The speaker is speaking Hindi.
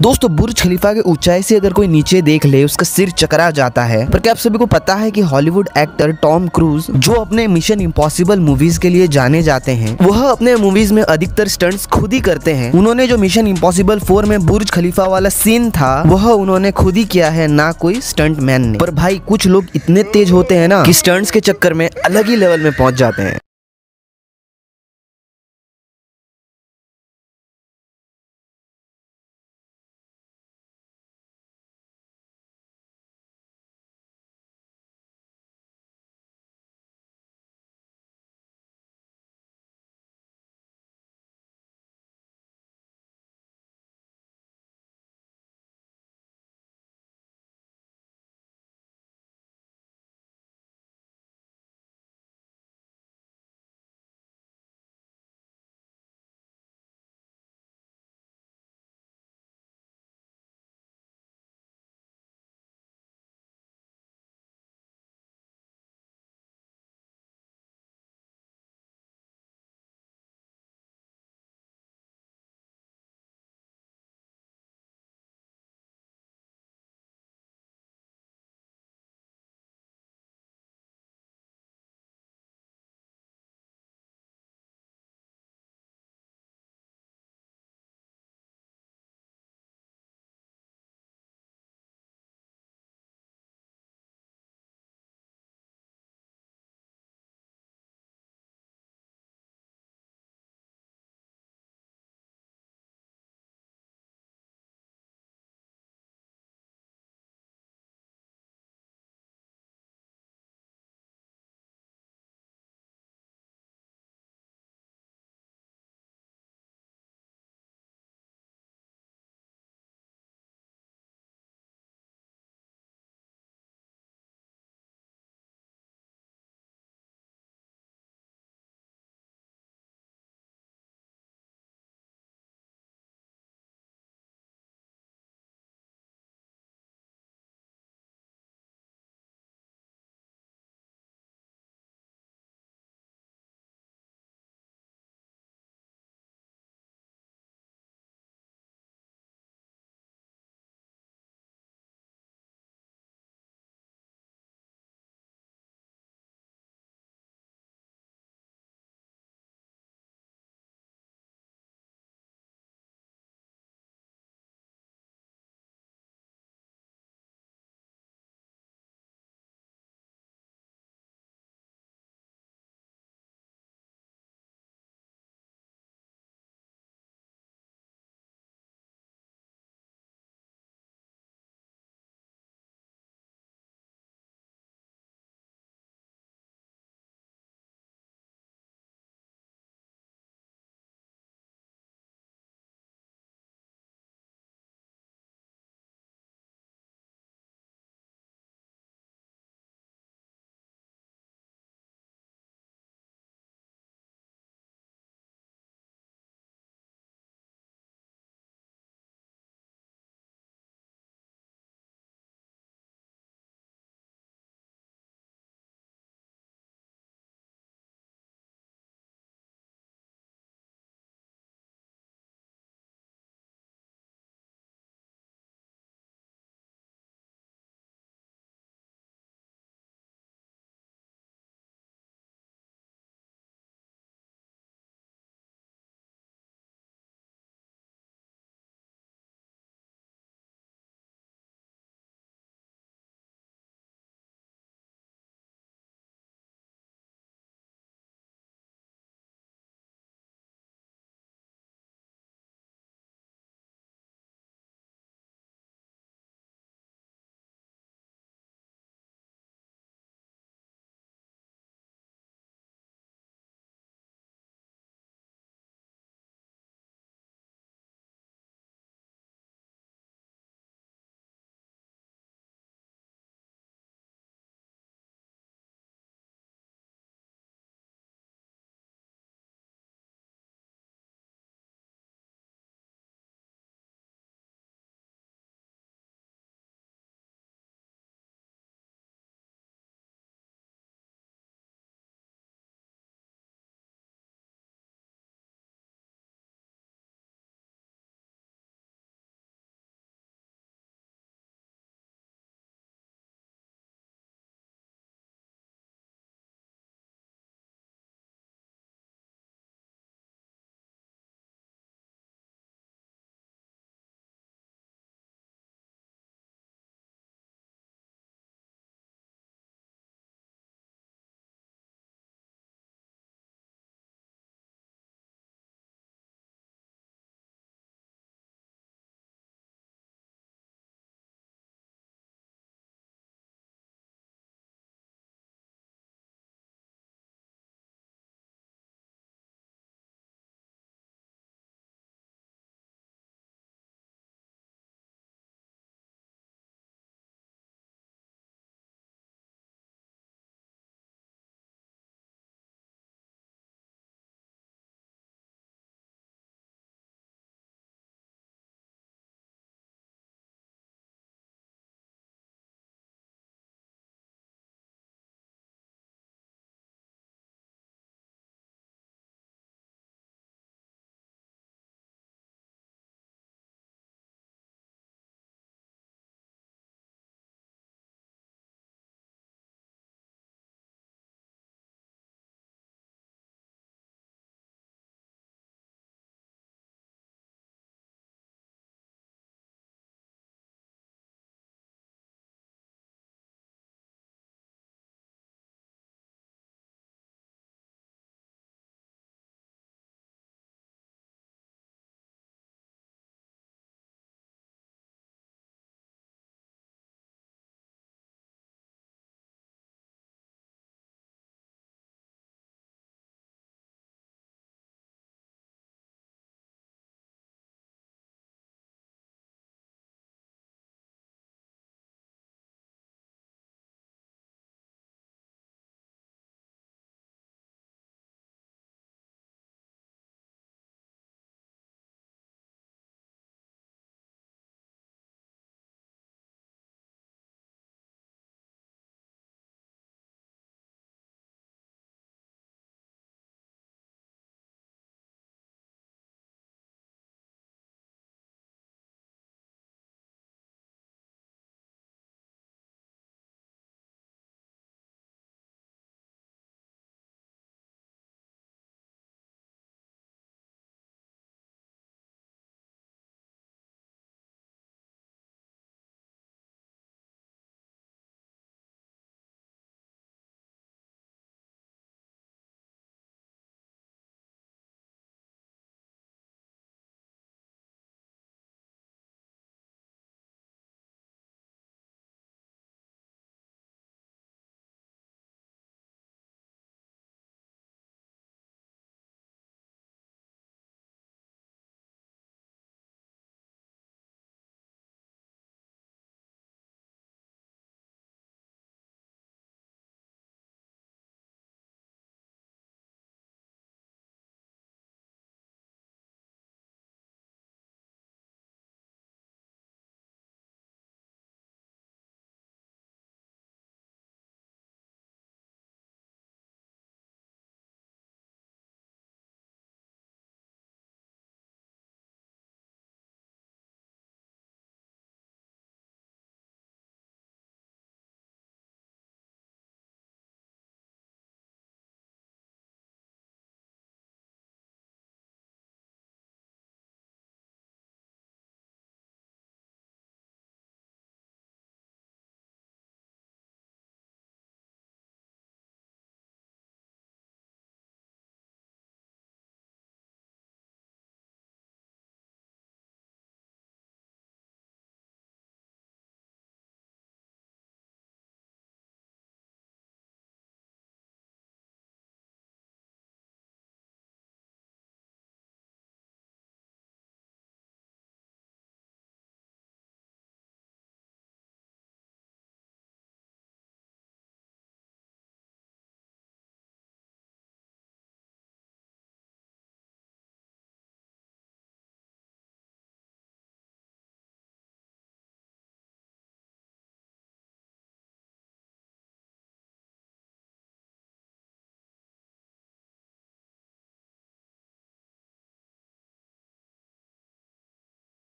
दोस्तों, बुर्ज खलीफा के ऊंचाई से अगर कोई नीचे देख ले, उसका सिर चकरा जाता है। पर क्या आप सभी को पता है कि हॉलीवुड एक्टर टॉम क्रूज, जो अपने मिशन इम्पॉसिबल मूवीज़ के लिए जाने जाते हैं, वह अपने मूवीज़ में अधिकतर स्टंट्स खुद ही करते हैं। उन्होंने जो मिशन इम्पॉसिबल फोर में बुर्ज खलीफा वाला सीन था, वह उन्होंने खुद ही किया है, ना कोई स्टंट मैन ने। पर भाई, कुछ लोग इतने तेज होते हैं ना, कि स्टंट्स के चक्कर में अलग ही लेवल में पहुँच जाते हैं।